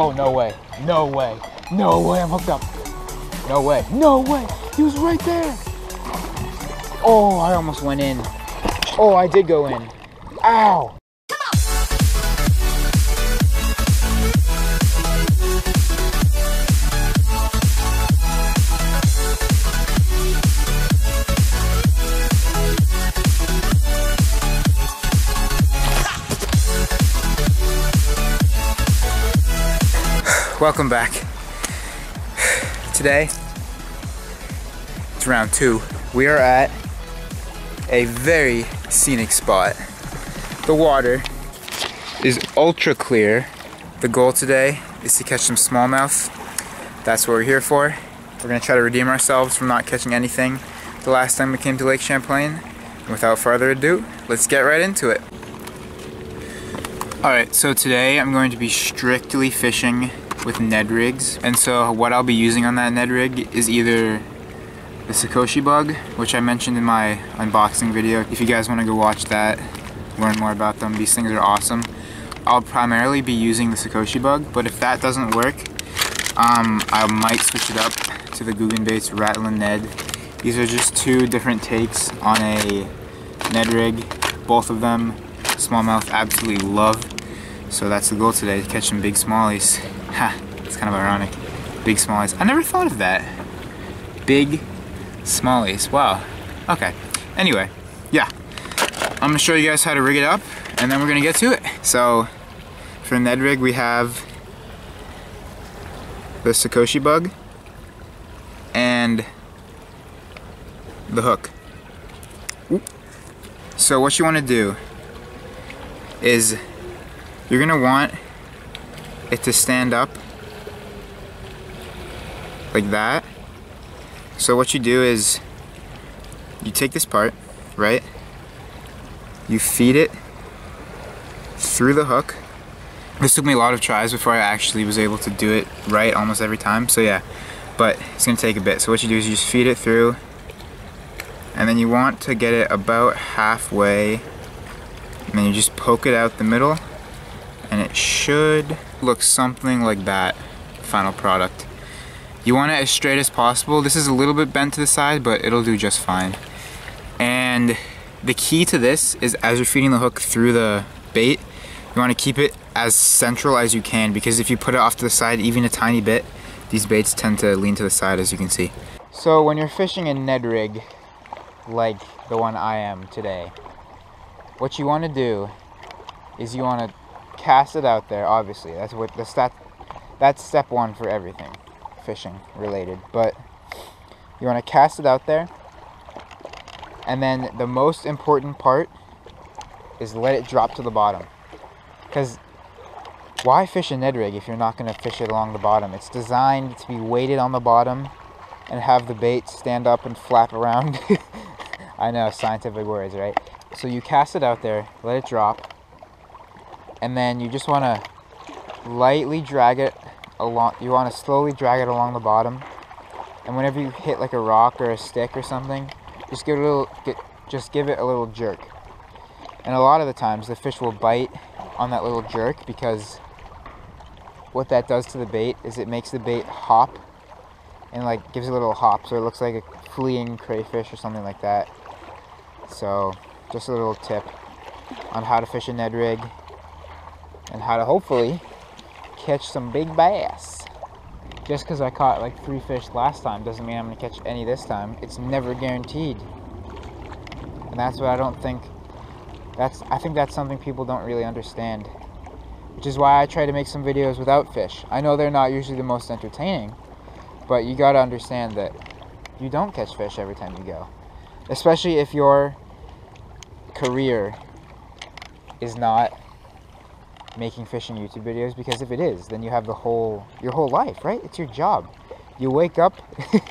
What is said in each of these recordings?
Oh, no way. No way. No way, I'm hooked up. No way. No way. He was right there. Oh, I almost went in. Oh, I did go in. Ow. Welcome back. Today, it's round two. We are at a very scenic spot. The water is ultra clear. The goal today is to catch some smallmouth. That's what we're here for. We're gonna try to redeem ourselves from not catching anything the last time we came to Lake Champlain. And without further ado, let's get right into it. Alright, so today I'm going to be strictly fishing with Ned rigs. And so what I'll be using on that Ned rig is either the Sukoshi bug, which I mentioned in my unboxing video. If you guys want to go watch that, learn more about them, these things are awesome. I'll primarily be using the Sukoshi bug, but if that doesn't work, um, I might switch it up to the Googan Baits Rattlin' Ned. These are just two different takes on a Ned rig. Both of them smallmouth absolutely love. So that's the goal today, to catch some big smallies. Ha, it's kind of ironic. Big smallies. I never thought of that. Big smallies. Wow. Okay. Anyway, yeah. I'm gonna show you guys how to rig it up and then we're gonna get to it. So for Ned rig we have the Sukoshi bug and the hook. So what you want to do is you're gonna want it to stand up like that. So what you do is you take this part, right? You feed it through the hook. This took me a lot of tries before I actually was able to do it right almost every time. So yeah, but it's gonna take a bit. So what you do is you just feed it through and then you want to get it about halfway and then you just poke it out the middle and it should look something like that final product. You want it as straight as possible. This is a little bit bent to the side but it'll do just fine. And the key to this is as you're feeding the hook through the bait you want to keep it as central as you can because if you put it off to the side even a tiny bit these baits tend to lean to the side as you can see. So when you're fishing a Ned rig like the one I am today what you want to do is you want to cast it out there obviously. That's what the stat that's step one for everything fishing related. But you want to cast it out there and then the most important part is let it drop to the bottom. Because why fish a Ned rig if you're not going to fish it along the bottom? It's designed to be weighted on the bottom and have the bait stand up and flap around. I know scientific words right? So you cast it out there let it drop and then you just want to lightly drag it along you want to slowly drag it along the bottom. And whenever you hit like a rock or a stick or something just give it a little get, just give it a little jerk. And a lot of the times the fish will bite on that little jerk because what that does to the bait is it makes the bait hop and like gives a little hop so it looks like a fleeing crayfish or something like that. So just a little tip on how to fish a Ned rig and how to hopefully catch some big bass. Just because I caught like three fish last time doesn't mean I'm going to catch any this time. It's never guaranteed. And that's what I don't think, that's, I think that's something people don't really understand. Which is why I try to make some videos without fish. I know they're not usually the most entertaining, but you got to understand that you don't catch fish every time you go. Especially if your career is not making fishing YouTube videos because if it is, then you have the whole your whole life, right? It's your job. You wake up,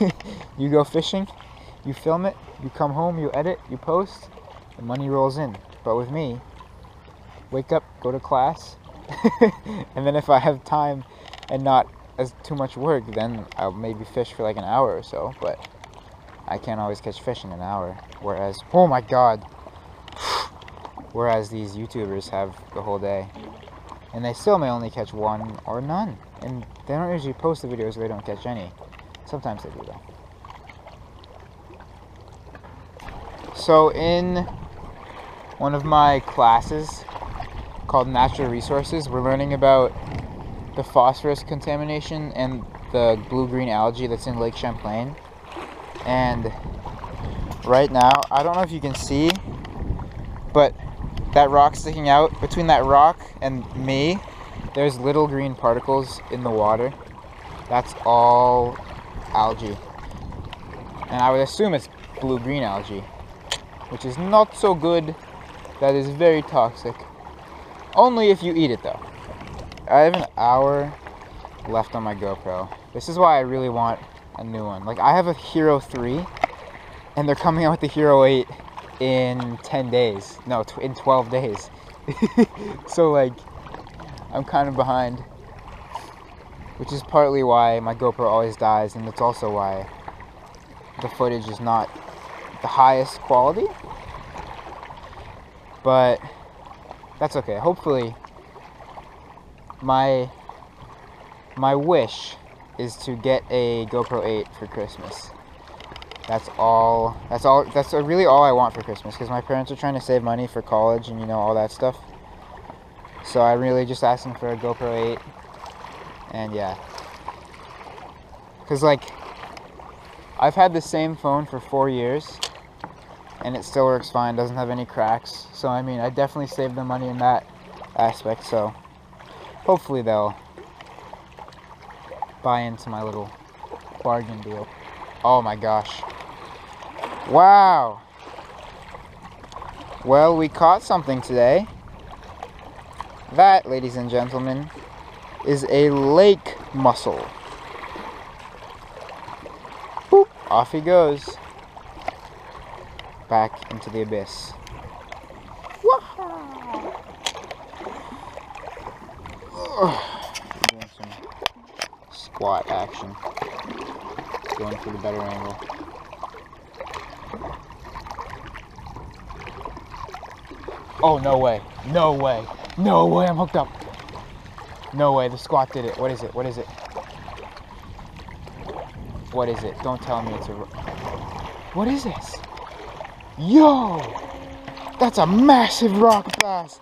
you go fishing, you film it, you come home, you edit, you post, the money rolls in. But with me, wake up, go to class, and then if I have time and not as too much work, then I'll maybe fish for like an hour or so, but I can't always catch fish in an hour. Whereas, oh my god, whereas these YouTubers have the whole day. And they still may only catch one or none. And they don't usually post the videos where they don't catch any. Sometimes they do though. So in one of my classes called Natural Resources, we're learning about the phosphorus contamination and the blue-green algae that's in Lake Champlain. And right now, I don't know if you can see, but that rock sticking out, between that rock and me, there's little green particles in the water. That's all algae. And I would assume it's blue-green algae, which is not so good. That is very toxic. Only if you eat it though. I have an hour left on my GoPro. This is why I really want a new one. Like I have a Hero 3 and they're coming out with the Hero 8 in 10 days. No, in 12 days. so like I'm kind of behind. Which is partly why my GoPro always dies and it's also why the footage is not the highest quality. But that's okay. Hopefully my my wish is to get a GoPro 8 for Christmas. That's all. That's all. That's really all I want for Christmas because my parents are trying to save money for college and you know all that stuff. So I'm really just asking for a GoPro 8, and yeah. Cause like, I've had the same phone for four years, and it still works fine. Doesn't have any cracks. So I mean, I definitely saved the money in that aspect. So hopefully they'll buy into my little bargain deal. Oh my gosh. Wow. Well, we caught something today. That, ladies and gentlemen, is a lake mussel. Boop, off he goes. Back into the abyss. Doing some squat action. Going for the better angle. Oh, no way. No way. No way, I'm hooked up. No way, the squat did it. What is it? What is it? What is it? Don't tell me it's a... What is this? Yo! That's a massive rock bass.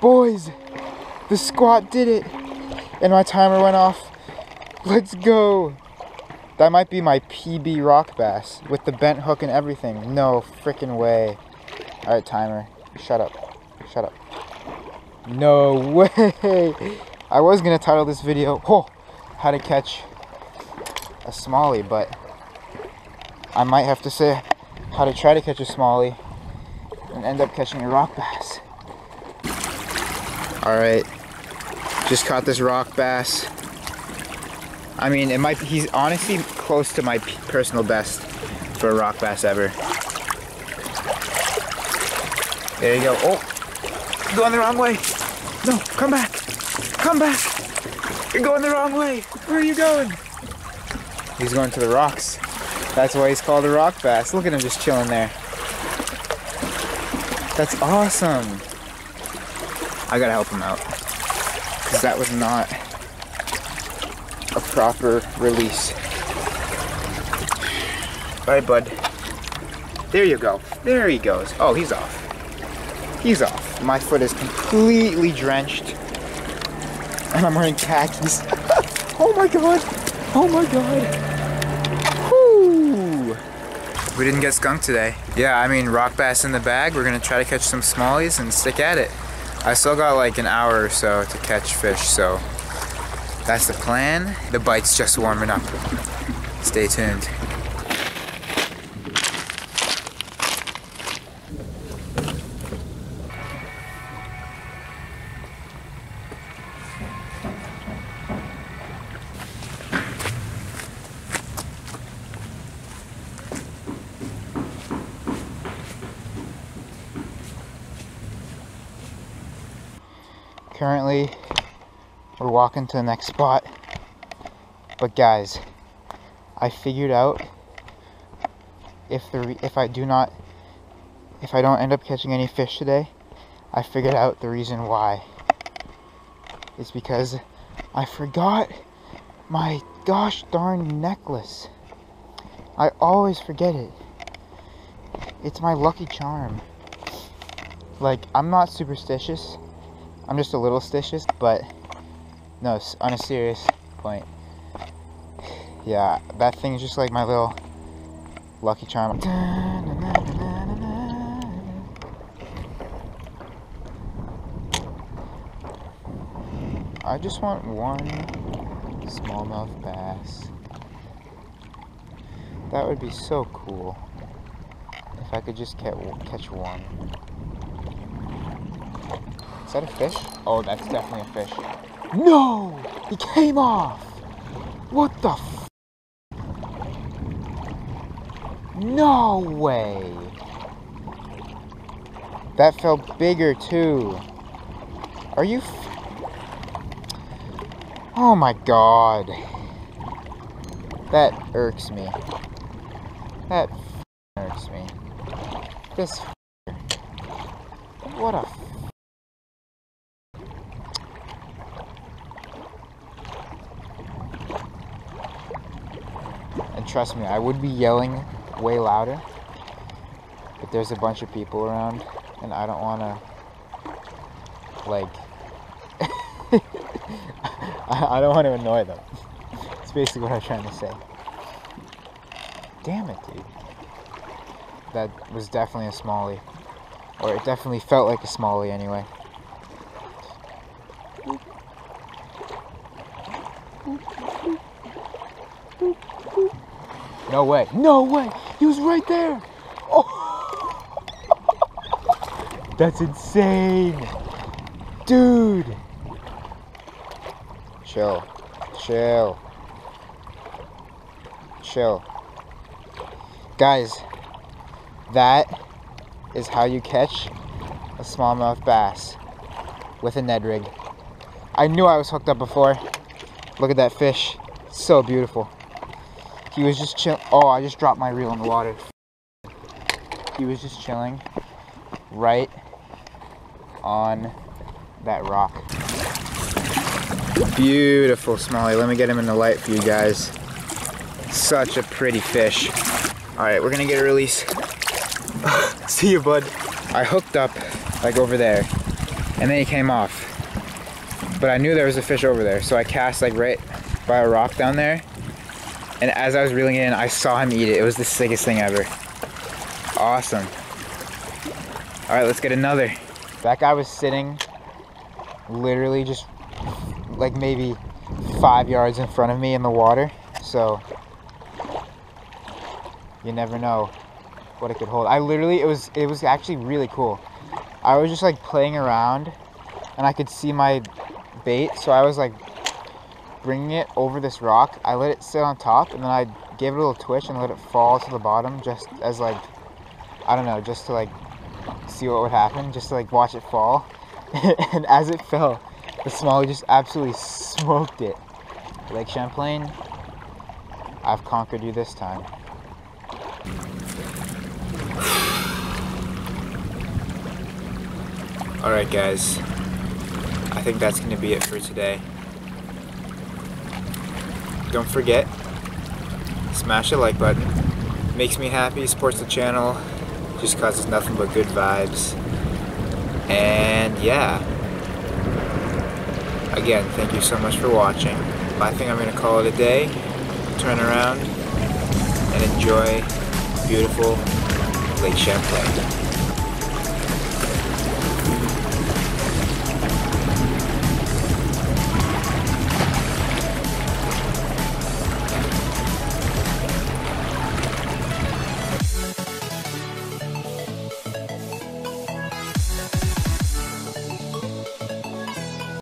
Boys, the squat did it. And my timer went off. Let's go. That might be my PB rock bass with the bent hook and everything. No freaking way. All right, timer. Shut up. Shut up. No way. I was going to title this video, oh, how to catch a smallie, but I might have to say how to try to catch a smallie and end up catching a rock bass. All right, just caught this rock bass. I mean, it might he's honestly close to my personal best for a rock bass ever. There you go. Oh, going the wrong way. No, come back. Come back. You're going the wrong way. Where are you going? He's going to the rocks. That's why he's called a rock bass. Look at him just chilling there. That's awesome. I gotta help him out. Because that was not a proper release. Alright, bud. There you go. There he goes. Oh, he's off. He's off. My foot is completely drenched. And I'm wearing khakis. oh my god. Oh my god. Whoo. We didn't get skunked today. Yeah, I mean, rock bass in the bag. We're gonna try to catch some smallies and stick at it. I still got like an hour or so to catch fish, so that's the plan. The bite's just warming up. Stay tuned. Currently, we're walking to the next spot. But guys, I figured out if the if I do not if I don't end up catching any fish today, I figured out the reason why. It's because I forgot my gosh darn necklace. I always forget it. It's my lucky charm. Like, I'm not superstitious. I'm just a little stitious, but no, on a serious point. Yeah, that thing's just like my little lucky charm. I just want one smallmouth bass. That would be so cool. If I could just catch one. Is that a fish? Oh, that's definitely a fish. No! He came off! What the No way! That felt bigger too. Are you Oh my god. That irks me. That irks me. This What a And trust me, I would be yelling way louder. But there's a bunch of people around and I don't want to like I, don't want to annoy them. That's basically what I'm trying to say. Damn it, dude. That was definitely a smallie. Or it definitely felt like a smallie anyway. No way. No way. He was right there. Oh. That's insane. Dude. Chill. Chill. Chill. Guys, that is how you catch a smallmouth bass with a Ned rig. I knew I was hooked up before. Look at that fish. So beautiful. He was just chill. Oh, I just dropped my reel in the water. He was just chilling right on that rock. Beautiful smallie. Let me get him in the light for you guys. Such a pretty fish. All right, we're gonna get a release. See you, bud. I hooked up like over there and then he came off. But I knew there was a fish over there. So I cast like right by a rock down there. And as I was reeling in, I saw him eat it. It was the sickest thing ever. Awesome. All right, let's get another. That guy was sitting literally just like maybe five yards in front of me in the water. So you never know what it could hold. I literally, it was, it was actually really cool. I was just like playing around and I could see my bait. So I was like bringing it over this rock. I let it sit on top and then I gave it a little twitch and let it fall to the bottom just as like, I don't know, just to like see what would happen, just to like watch it fall. and as it fell, the smallie just absolutely smoked it. Lake Champlain, I've conquered you this time. Alright guys, I think that's going to be it for today. Don't forget, smash the like button. Makes me happy, supports the channel, just causes nothing but good vibes. And yeah, again, thank you so much for watching. I think I'm going to call it a day, turn around, and enjoy beautiful Lake Champlain.